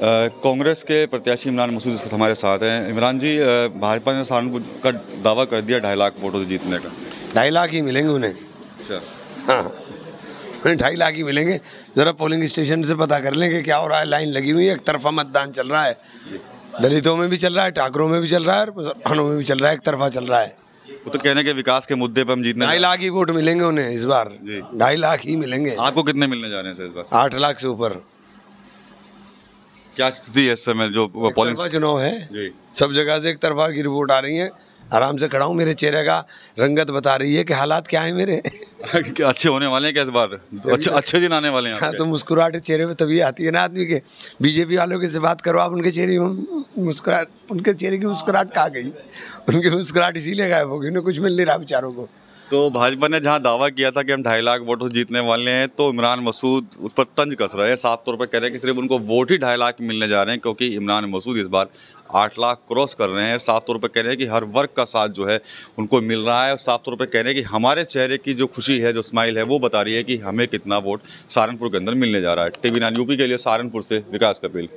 कांग्रेस के प्रत्याशी इमरान मसूद इस वक्त हमारे साथ हैं। इमरान जी भाजपा ने सहारनपुर का दावा कर दिया ढाई लाख वोटों से जीतने का। ढाई लाख ही मिलेंगे उन्हें। अच्छा। हाँ। ढाई लाख ही मिलेंगे। ज़रा पोलिंग स्टेशन से पता कर लेंगे क्या हो रहा है। लाइन लगी हुई है एक तरफा मतदान चल रहा है। दलितों में भी चल रहा है ठाकरों में भी चल रहा है और मुसलमानों में भी चल रहा है एक तरफा चल रहा है। वो तो कहने के विकास के मुद्दे पर हम जीतने ढाई लाख ही वोट मिलेंगे उन्हें इस बार। ढाई लाख ही मिलेंगे। आपको कितने मिलने जा रहे हैं इस बार? आठ लाख से ऊपर। क्या स्थिति है इस समय जो पोलिंग चुनाव है। जी। सब जगह से एक तरफा की रिपोर्ट आ रही है। आराम से खड़ा हूँ मेरे चेहरे का रंगत बता रही है कि हालात क्या है मेरे। क्या अच्छे होने वाले हैं क्या इस बार? अच्छे अच्छे दिन आने वाले हैं हाँ तो मुस्कुराहट चेहरे पे तभी आती है ना आदमी के। बीजेपी वालों के से बात करो आप उनके चेहरे मुस्कुराहट उनके चेहरे की मुस्कुराहट कहाँ गई? उनकी मुस्कुराहट इसीलिए गायब हो गई उन्हें कुछ मिल नहीं रहा बेचारों को। तो भाजपा ने जहाँ दावा किया था कि हम ढाई लाख वोट जीतने वाले हैं तो इमरान मसूद उस पर तंज कस रहे हैं। साफ़ तौर पर कह रहे हैं कि सिर्फ़ उनको वोट ही ढाई लाख मिलने जा रहे हैं, क्योंकि इमरान मसूद इस बार आठ लाख क्रॉस कर रहे हैं। साफ़ तौर पर कह रहे हैं कि हर वर्ग का साथ जो है उनको मिल रहा है। और साफ़ तौर पर कह रहे हैं कि हमारे चेहरे की जो खुशी है, जो स्माइल है, वो बता रही है कि हमें कितना वोट सहारनपुर के अंदर मिलने जा रहा है। टीवी नाइन यूपी के लिए सहारनपुर से विकास कपिल।